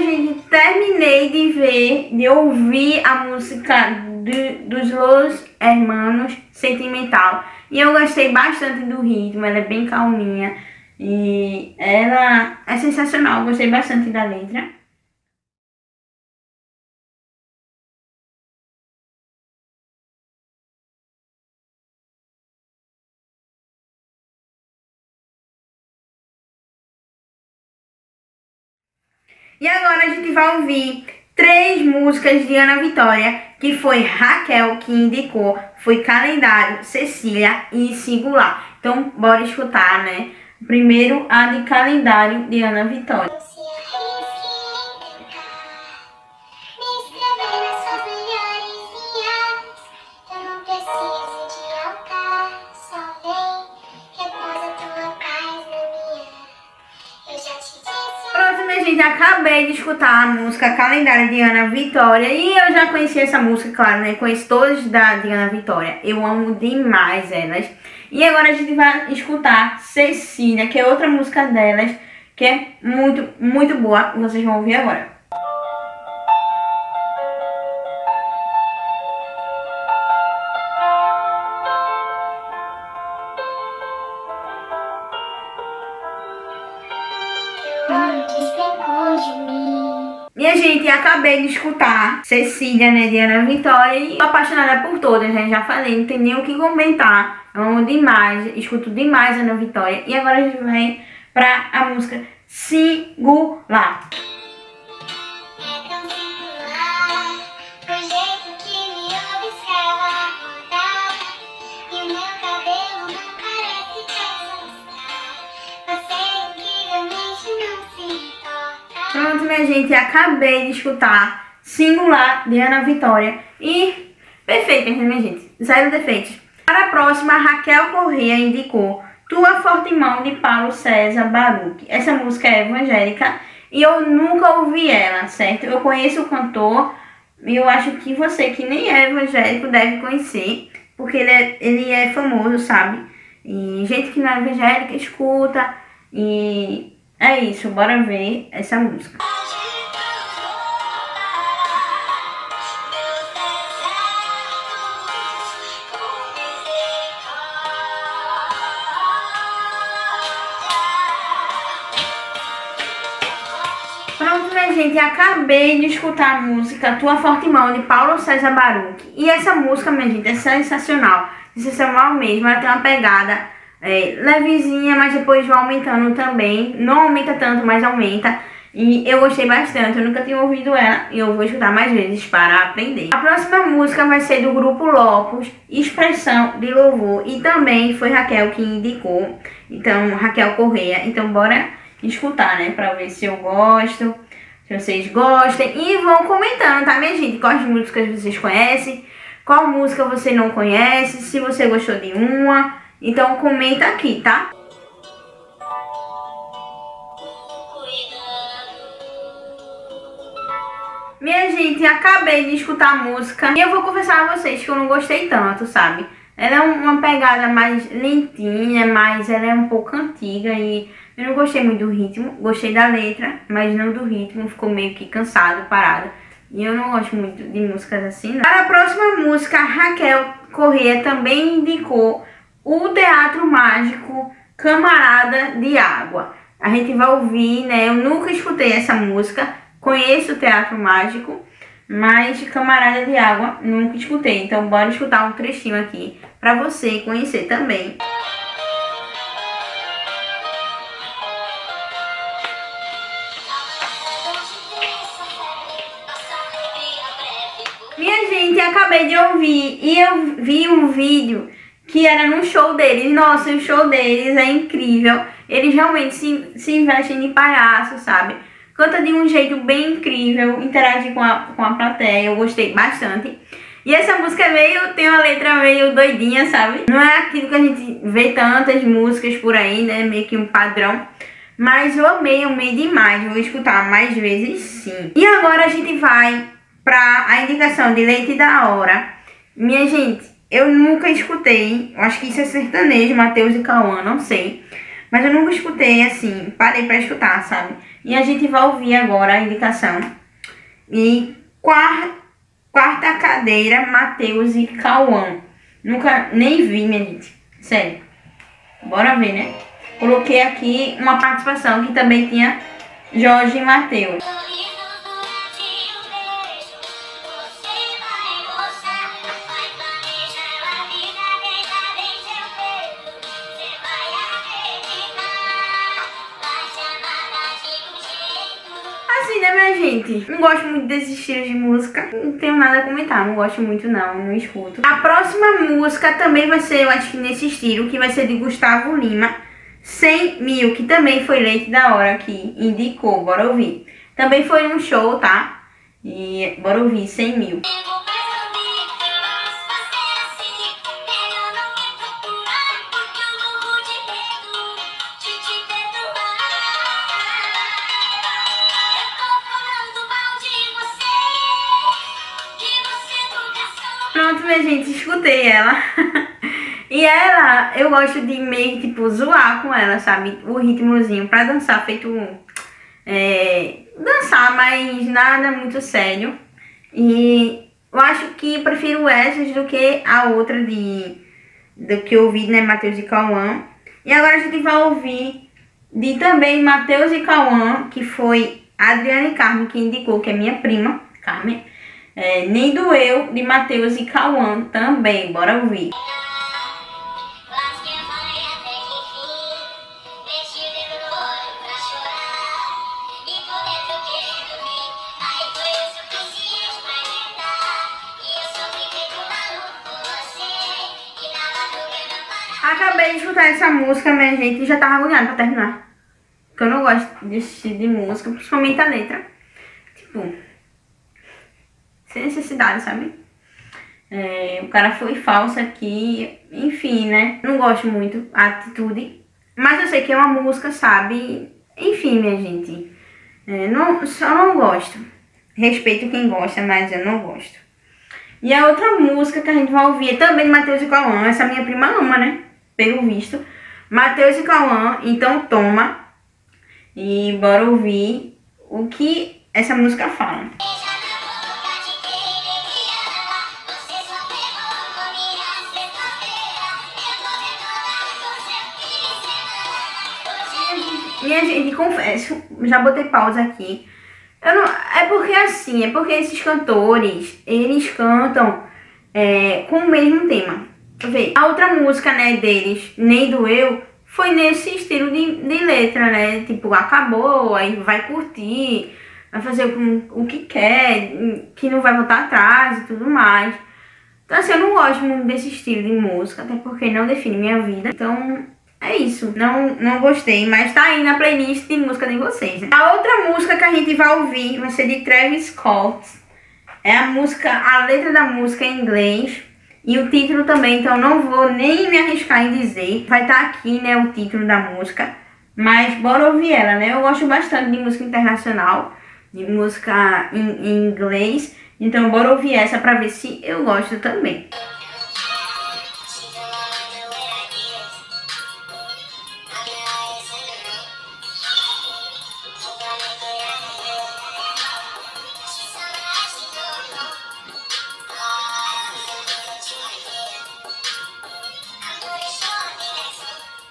gente, terminei de ver, de ouvir a música dos Los Hermanos Sentimental. E eu gostei bastante do ritmo, ela é bem calminha. E ela é sensacional, gostei bastante da letra. E agora a gente vai ouvir três músicas de Ana Vitória, que foi Raquel que indicou, foi Calendário, Cecília e Singular. Então, bora escutar, né? Primeiro, a de Calendário de Ana Vitória. Acabei de escutar a música Calendário de Ana Vitória e eu já conheci essa música, claro, né? Conheço todas da Ana Vitória. Eu amo demais elas. E agora a gente vai escutar Cecília, que é outra música delas, que é muito, muito boa. Vocês vão ouvir agora. Minha gente, acabei de escutar Cecília, né, de Ana Vitória e apaixonada por todas, né, já falei, não tem nem o que comentar. Amo demais, escuto demais Ana Vitória. E agora a gente vem pra a música Singular. Minha gente, acabei de escutar Singular de Ana Vitória e perfeita, minha gente, zero defeitos. Para a próxima, Raquel Corrêa indicou Tua Forte Mão de Paulo César Baruch. Essa música é evangélica e eu nunca ouvi ela, certo? Eu conheço o cantor e eu acho que você que nem é evangélico deve conhecer, porque ele é, ele é famoso, sabe? E gente que não é evangélica escuta e é isso, bora ver essa música. Gente, acabei de escutar a música Tua Forte Mão de Paulo César Baruch. E essa música, minha gente, é sensacional. Sensacional mesmo, ela tem uma pegada é, levezinha, mas depois vai aumentando também. Não aumenta tanto, mas aumenta. E eu gostei bastante, eu nunca tinha ouvido ela e eu vou escutar mais vezes para aprender. A próxima música vai ser do grupo Lopus, Expressão de Louvor. E também foi Raquel que indicou, então Raquel Correia. Então bora escutar, né, para ver se eu gosto, se vocês gostem. E vão comentando, tá, minha gente, quais músicas vocês conhecem, qual música você não conhece, se você gostou de uma então comenta aqui, tá? Minha gente, acabei de escutar a música e eu vou confessar a vocês que eu não gostei tanto, sabe? Ela é uma pegada mais lentinha, mas ela é um pouco antiga e eu não gostei muito do ritmo. Gostei da letra, mas não do ritmo, ficou meio que cansado, parado. E eu não gosto muito de músicas assim, não. Para a próxima música, Raquel Corrêa também indicou o Teatro Mágico Camarada de Água. A gente vai ouvir, né? Eu nunca escutei essa música, conheço o Teatro Mágico, mas Camarada de Água nunca escutei. Então bora escutar um trechinho aqui para você conhecer também. Minha gente, acabei de ouvir e eu vi um vídeo que era no show deles. Nossa, o show deles é incrível. Eles realmente se, se investem em palhaço, sabe? Canta de um jeito bem incrível, interage com a, com a plateia, eu gostei bastante. E essa música é meio, tem uma letra meio doidinha, sabe? Não é aquilo que a gente vê tantas músicas por aí, né? Meio que um padrão. Mas eu amei, amei demais. Vou escutar mais vezes sim. E agora a gente vai pra a indicação de leite da hora. Minha gente, eu nunca escutei, acho que isso é sertanejo, Matheus e Cauã, não sei. Mas eu nunca escutei assim, parei pra escutar, sabe? E a gente vai ouvir agora a indicação. E quarta, quarta cadeira, Matheus e Cauã. Nunca nem vi, minha gente. Sério. Bora ver, né? Coloquei aqui uma participação que também tinha Jorge e Matheus. Não gosto muito desses estilos de música. Não tenho nada a comentar. Não gosto muito, não. Não escuto. A próxima música também vai ser, eu acho que nesse estilo, que vai ser de Gustavo Lima. 100 mil, que também foi leite da hora que indicou. Bora ouvir. Também foi um show, tá? E bora ouvir 100 mil. Gente, escutei ela. e ela, eu gosto de meio tipo zoar com ela, sabe? O ritmozinho pra dançar, feito. É, dançar, mas nada muito sério. E eu acho que prefiro essas do que a outra de do que eu ouvi, né? Matheus e Cauã. E agora a gente vai ouvir de também Matheus e Cauã, que foi Adriane Carmen que indicou, que é minha prima, Carmen. É, Nem Doeu, de Matheus e Cauã também. Bora ouvir. Acabei de escutar essa música, minha gente, e já tava agoniada pra terminar. Porque eu não gosto desse tipo de música, principalmente a letra. Tipo, sem necessidade, sabe? É, o cara foi falso aqui, enfim, né? Não gosto muito a atitude, mas eu sei que é uma música, sabe? Enfim, minha gente, é, não, só não gosto. Respeito quem gosta, mas eu não gosto. E a outra música que a gente vai ouvir é também de Matheus e Cauã, essa minha prima ama, né? Pelo visto. Matheus e Cauã, então toma. E bora ouvir o que essa música fala. Gente, confesso, já botei pausa aqui. Eu não, é porque assim, é porque esses cantores, eles cantam é, com o mesmo tema. Vê, a outra música, né, deles, Nem Doeu, foi nesse estilo de, de letra, né? Tipo, acabou, aí vai curtir, vai fazer o, o que quer, que não vai voltar atrás e tudo mais. Então assim, eu não gosto muito desse estilo de música, até porque não define minha vida. Então, é isso, não, não gostei, mas tá aí na playlist de música de vocês. Né? A outra música que a gente vai ouvir vai ser de Travis Scott. É a música, a letra da música em inglês e o título também, então não vou nem me arriscar em dizer. Vai estar tá aqui, né, o título da música, mas bora ouvir ela, né? Eu gosto bastante de música internacional, de música em, em inglês, então bora ouvir essa pra ver se eu gosto também.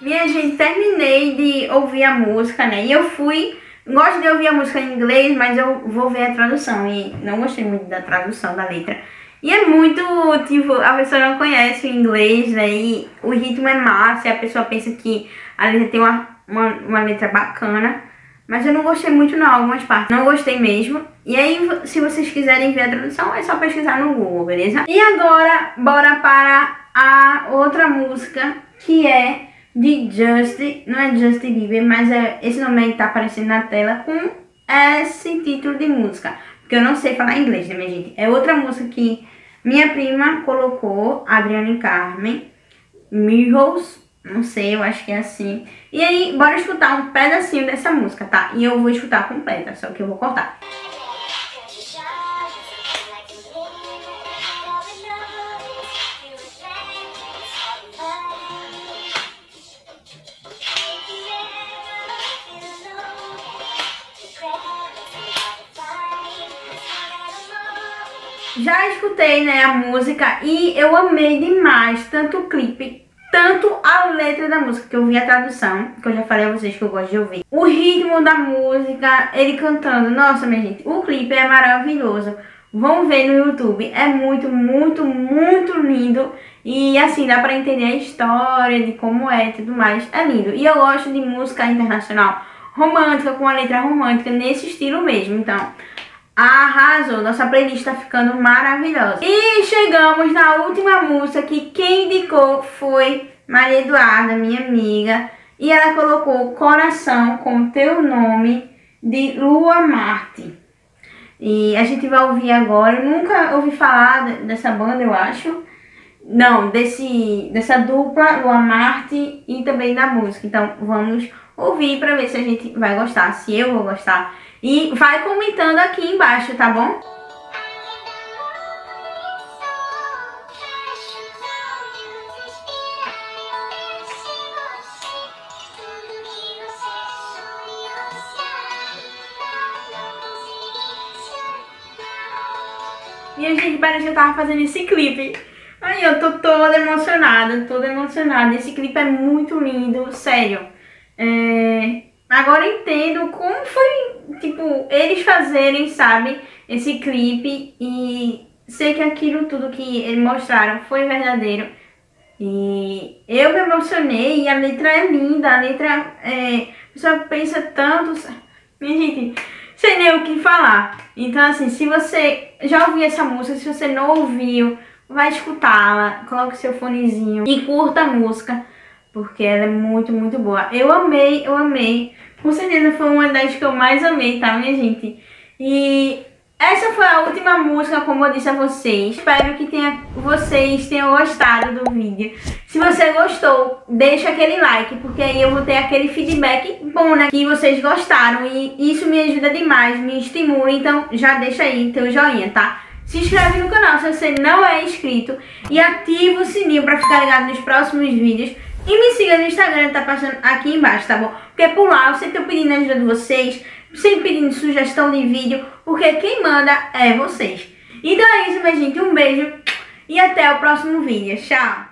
Minha gente, terminei de ouvir a música, né? E eu fui. Gosto de ouvir a música em inglês, mas eu vou ver a tradução. E não gostei muito da tradução da letra. E é muito, tipo, a pessoa não conhece o inglês, né? E o ritmo é massa, e a pessoa pensa que a letra tem uma, uma, uma letra bacana. Mas eu não gostei muito não, algumas partes. Não gostei mesmo. E aí, se vocês quiserem ver a tradução, é só pesquisar no Google, beleza? E agora, bora para a outra música, que é de Justin, não é Justin Bieber, mas é, esse nome aí tá aparecendo na tela com esse título de música. Porque eu não sei falar inglês, né, minha gente? É outra música que minha prima colocou, Adriane Carmen, Mirrors, não sei, eu acho que é assim. E aí, bora escutar um pedacinho dessa música, tá? E eu vou escutar completa, só que eu vou cortar. Já escutei, né, a música e eu amei demais, tanto o clipe, tanto a letra da música, que eu vi a tradução, que eu já falei a vocês que eu gosto de ouvir. O ritmo da música, ele cantando, nossa, minha gente, o clipe é maravilhoso. Vão ver no YouTube, é muito, muito, muito lindo. E assim, dá pra entender a história de como é e tudo mais. É lindo. E eu gosto de música internacional romântica, com a letra romântica, nesse estilo mesmo. Então, Arrasou, nossa playlist tá ficando maravilhosa. E chegamos na última música que quem indicou foi Maria Eduarda, minha amiga. E ela colocou Coração com Teu Nome de Lua Marte. E a gente vai ouvir agora. Eu nunca ouvi falar dessa banda, eu acho. Não, desse, dessa dupla, Lua Marte e também da música. Então vamos ouvir para ver se a gente vai gostar, se eu vou gostar. E vai comentando aqui embaixo, tá bom? E a gente parece que eu tava fazendo esse clipe. Aí eu tô toda emocionada, toda emocionada. Esse clipe é muito lindo, sério. É... Agora entendo como tipo, eles fazerem, sabe, esse clipe e sei que aquilo tudo que eles mostraram foi verdadeiro. E eu me emocionei e a letra é linda, a letra é. Pessoa pensa tanto. Gente, sem nem o que falar. Então, assim, se você já ouviu essa música, se você não ouviu, vai escutá-la, coloque seu fonezinho e curta a música porque ela é muito, muito boa. Eu amei, eu amei. Com certeza foi uma das que eu mais amei, tá, minha gente? E essa foi a última música, como eu disse a vocês. Espero que tenha, vocês tenham gostado do vídeo. Se você gostou, deixa aquele like, porque aí eu vou ter aquele feedback bom, né? Que vocês gostaram e isso me ajuda demais, me estimula. Então já deixa aí teu joinha, tá? Se inscreve no canal se você não é inscrito e ativa o sininho para ficar ligado nos próximos vídeos. E me siga no Instagram, tá passando aqui embaixo, tá bom? Porque por lá eu sempre tô pedindo a ajuda de vocês, sempre pedindo sugestão de vídeo, porque quem manda é vocês. Então é isso, minha gente. Um beijo e até o próximo vídeo. Tchau!